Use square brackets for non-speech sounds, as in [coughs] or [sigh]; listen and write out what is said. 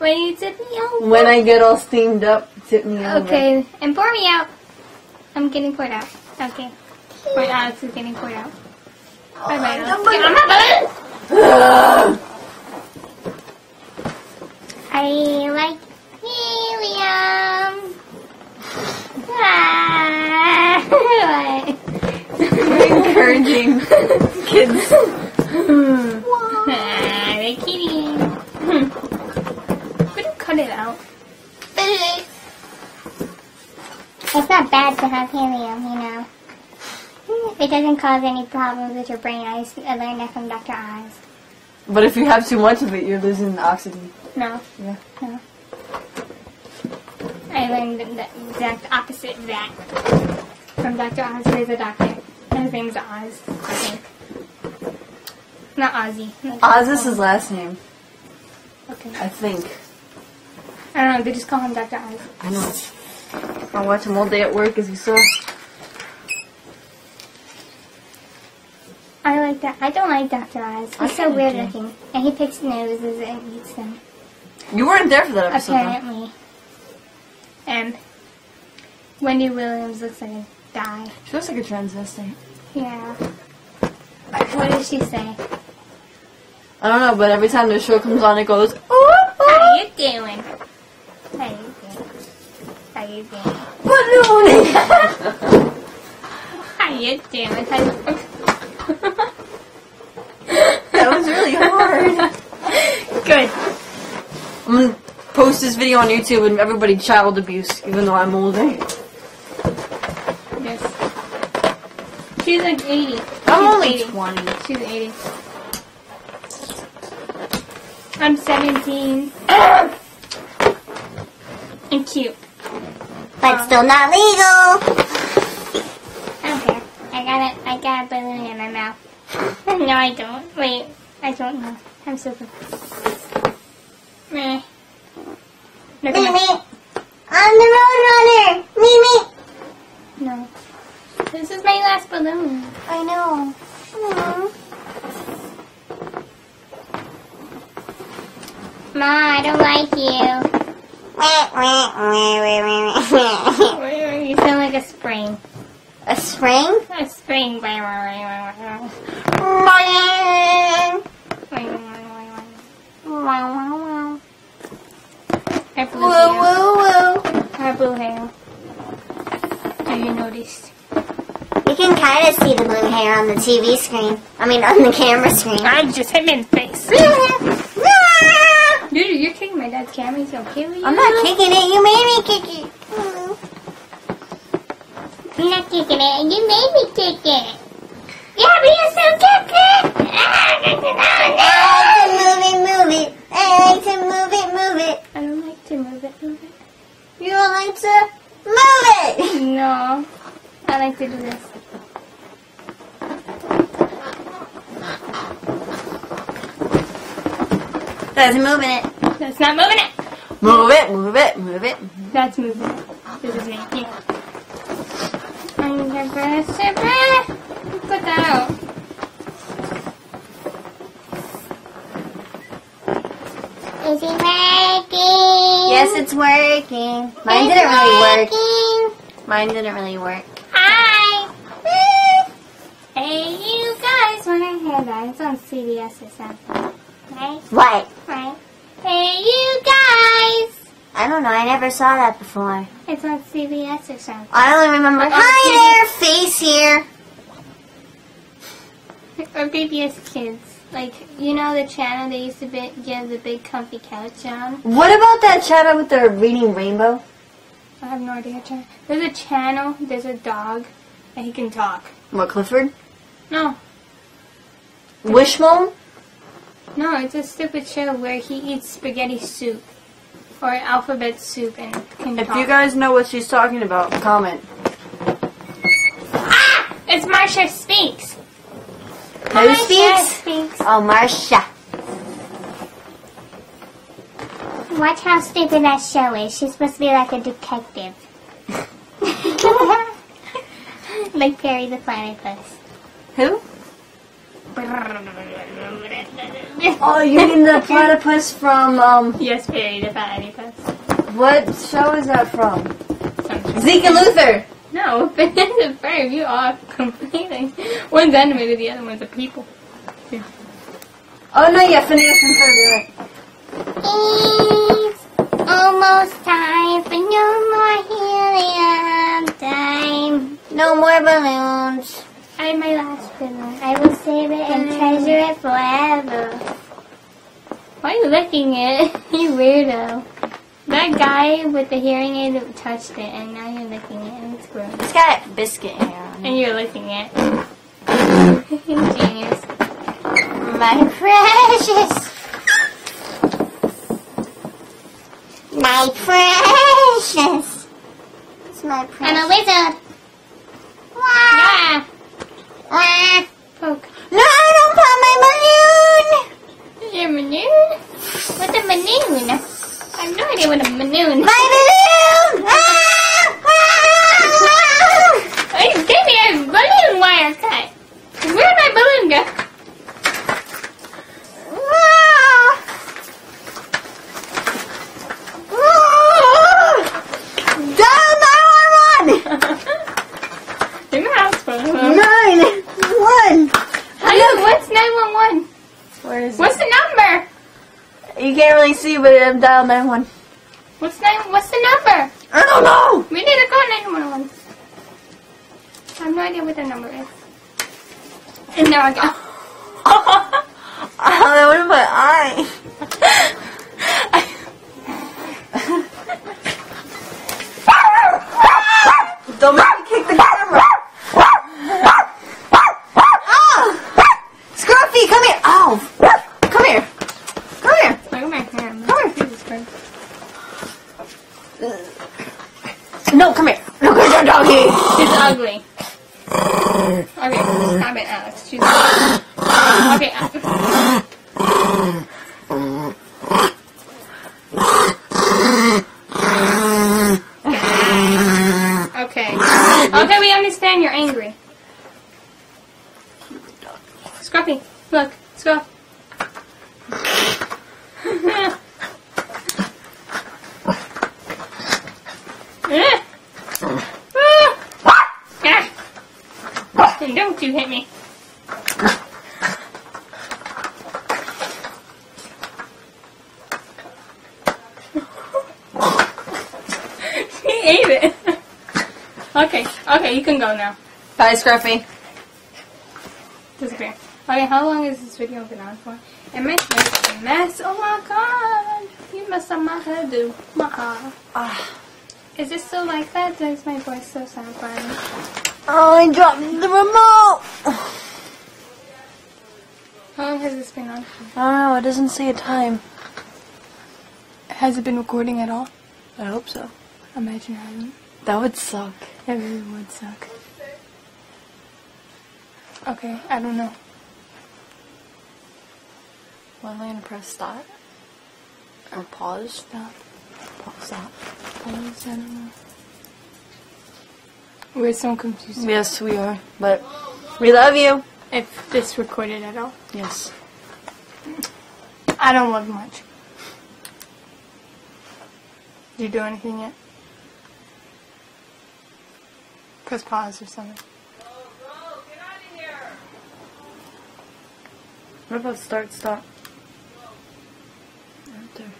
When you tip me over. When I get all steamed up, tip me over. Okay, and pour me out. I'm getting poured out. Okay. Or Alex is getting poured out. Bye bye. Alex. I'm not- I like helium. Ah, You're [laughs] encouraging kids. ah, they're kidding. Couldn't cut it out. It's not bad to have helium, you know. It doesn't cause any problems with your brain. I, used- I learned that from Dr. Oz. But if you have too much of it, you're losing the oxygen. No. Yeah. No. I learned the exact opposite of that from Dr. Oz, is a doctor. His name's Oz, I think. Not Ozzy. Not Oz is his last name, Okay. I think. I don't know, they just call him Dr. Oz. I know. I watch him all day at work, as you saw. I like that. I don't like Dr. Oz. I He's so weird do. looking. And he picks noses and eats them. You weren't there for that episode, though. Apparently. And Wendy Williams looks like a guy. She looks like a transvestite. Yeah. What did she say? I don't know, but every time the show comes on, it goes, oh, oh. How you doing? Doing? How you doing? balloon. How you doing? How you that was really hard. Good. I'm gonna post this video on YouTube and everybody child abuse, even though I'm older. Yes. She's like 80. I'm She's only 80. 20. She's 80. I'm 17. [coughs] and cute. But um, still not legal. Okay. I got a, I got a balloon in my mouth. [laughs] no, I don't. Wait. I don't know. I'm super. Meh. Look Me, at my- I'm the road runner. Me, me. No. This is my last balloon. I know. Aw. Ma, I don't like you. You sound like a spring. A spring? A spring. Have blue Woo, hair. woo, woo. Have blue hair. Have you noticed? You can kind of see the blue hair on the TV screen. I mean, on the camera screen. I just hit me in the face. Dude, you're kicking my dad's camera. He's gonna kill you. I'm not kicking it. You made me kick it. I'm not kicking it. You made me kick it. Yeah, but you still kick it. I like to move it, move it. I like to move it, move it. I don't like to move it. Move it. You don't like to move it. No, I like to do this. That's moving it. That's not moving it. Move it, move it, move it. That's moving it. This is me. Yeah. I'm gonna super. Put that out. Is it working? Yes, it's working. Mine didn't really work. Mine didn't really work. Hi. Hey, you guys wanna hear that? It's on CBS or something, right? What? Right. Hey, you guys. I don't know. I never saw that before. It's on CBS or something. I only remember. Hi there, face here. [laughs] Or PBS Kids. Like, you know the channel they used to be, give the big comfy couch on? What about that channel with the reading rainbow? I have no idea. There's a channel, there's a dog, and he can talk. What, Clifford? No, Wishbone? No, it's a stupid show where he eats spaghetti soup. Or alphabet soup and can If talk. you guys know what she's talking about, comment. ah! It's Martha Speaks! Who Martha speaks? Speaks. Oh, Martha. Watch how stupid that show is. She's supposed to be like a detective. [laughs] [laughs] like Perry the Platypus. Who? Oh, you mean the platypus from, um, yes, Perry, the platypus. what show is that from? Some- Zeke and Luther! No, [laughs] Phineas and Ferb, you are completely. One's animated, the other one's a people. Yeah. Oh, no, yeah, Phineas and Ferb, you're right. It's almost time for no more helium time. No more balloons. I my last balloon. I will save it and treasure it forever. Why are you licking it? [laughs] you weirdo. That guy with the hearing aid touched it, and now you're licking it, and it's gross. It's got biscuit hair on it. And you're licking it. [laughs] Genius. My precious. My precious. It's my precious. And a wizard. Wah, Yeah. Poke. No, don't pop my balloon. Your manoon? What's a manoon? I have no idea what a manoon. My balloon. Ah, ah, Hey, give me a balloon wire cut. Where'd my balloon go? ah. Ah. Dial 911. In the house phone. Nine one. Hello, what's 911? Where is What's the number? it? You can't really see, but I'm dial 91. What's nine? What's the number? I don't know! We need to call 911. I have no idea what the number is. And there [laughs] I go. Oh, that in my eye. [laughs] Don't make me kick the camera. Oh! Scruffy, come here. Oh! Come here. Come here. Look at my hand. Come here. Jesus Christ. No, come here. Look at your doggy. It's ugly. Okay, stop it, Alex. She's Okay. Alex. Okay. Okay, we understand you're angry. Scruffy, look, Scruff. [laughs] Eh. Don't you hit me. [laughs] he ate it. okay, okay, you can go now. Bye, Scruffy. Disappear. Okay, how long has this video been on for? It makes a mess. Oh my god. You messed up my hairdo. My eye. Ah. Is this still like that? Does my voice so sound funny? Oh, I dropped the remote. How long has this been on? I don't know. It doesn't say a time. Has it been recording at all? I hope so. Imagine it hasn't. That would suck. It really would suck. Okay, I don't know. When am I gonna press stop? Or pause? Stop. Pause. Stop. Pause, I don't know. We're so confused. Yes, we are. But we love you. If this recorded at all. Yes. I don't love much. Did you do anything yet? Press pause or something. Go, go, get out of here. What about start? Stop. Right there.